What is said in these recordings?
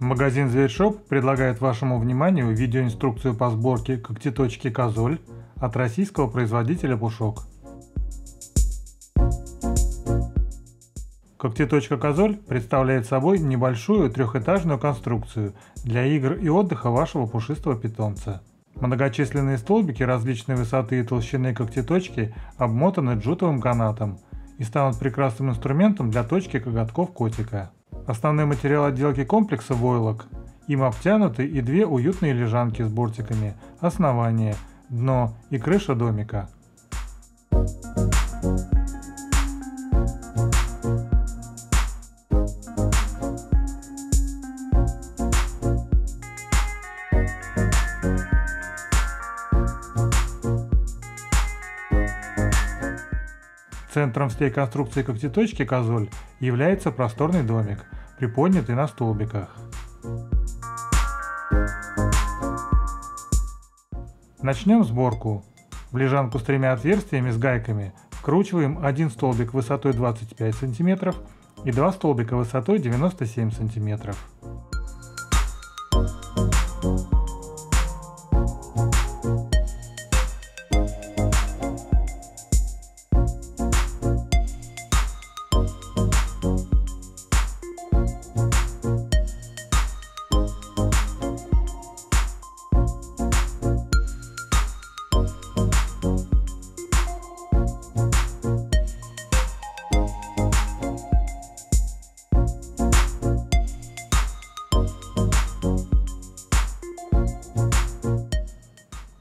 Магазин Зверьшоп предлагает вашему вниманию видеоинструкцию по сборке когтеточки Козоль от российского производителя Пушок. Когтеточка Козоль представляет собой небольшую трехэтажную конструкцию для игр и отдыха вашего пушистого питомца. Многочисленные столбики различной высоты и толщины когтеточки обмотаны джутовым канатом и станут прекрасным инструментом для точки коготков котика. Основной материал отделки комплекса войлок. Им обтянуты и две уютные лежанки с бортиками, основание, дно и крыша домика. Центром всей конструкции когтеточки козоль является просторный домик, приподнятый на столбиках. Начнем сборку. В лежанку с тремя отверстиями с гайками вкручиваем один столбик высотой 25 см и два столбика высотой 97 см.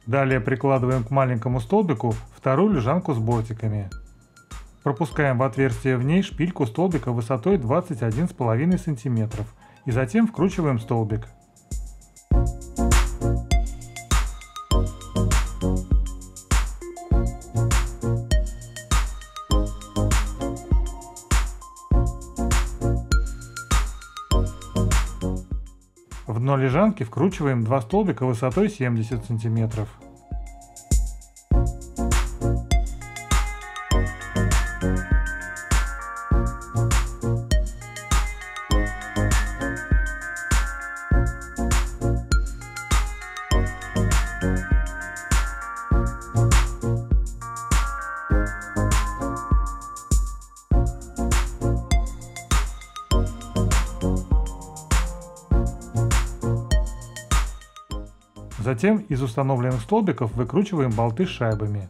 Далее прикладываем к маленькому столбику вторую лежанку с бортиками. Пропускаем в отверстие в ней шпильку столбика высотой 21,5 см и затем вкручиваем столбик. В дно лежанки вкручиваем два столбика высотой 70 см. Затем из установленных столбиков выкручиваем болты шайбами.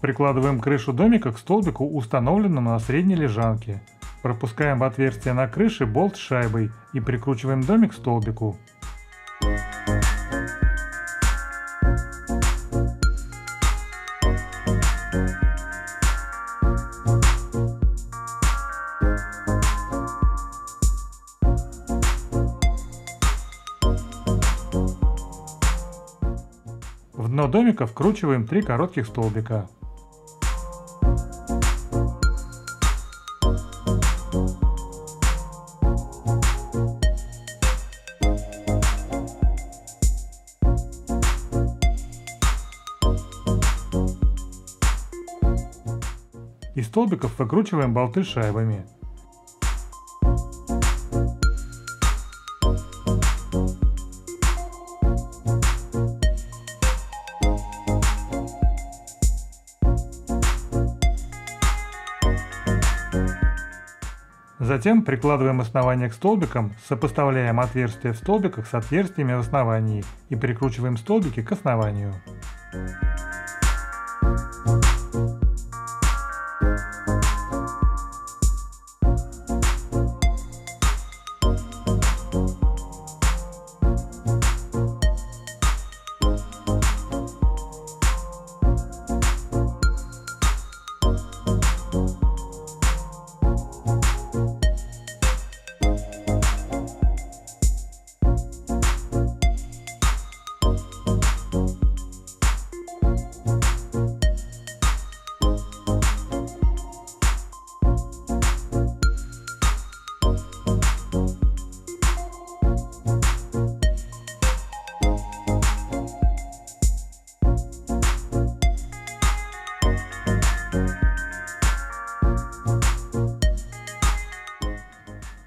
Прикладываем крышу домика к столбику, установленному на средней лежанке. Пропускаем в отверстие на крыше болт с шайбой и прикручиваем домик к столбику. В дно домика вкручиваем три коротких столбика. Из столбиков выкручиваем болты шайбами. Затем прикладываем основание к столбикам, сопоставляем отверстия в столбиках с отверстиями в основании и прикручиваем столбики к основанию.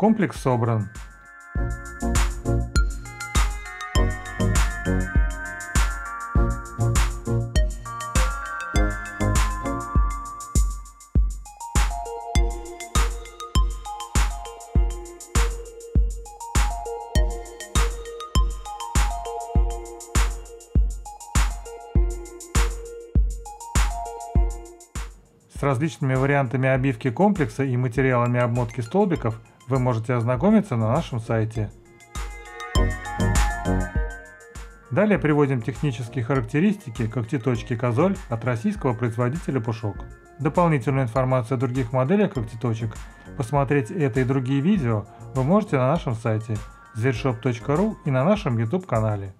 Комплекс собран. С различными вариантами обивки комплекса и материалами обмотки столбиков вы можете ознакомиться на нашем сайте. Далее приводим технические характеристики когтеточки Козоль от российского производителя Пушок. Дополнительную информацию о других моделях когтеточек, посмотреть это и другие видео вы можете на нашем сайте zvershop.ru и на нашем YouTube канале.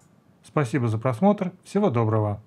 Спасибо за просмотр, всего доброго!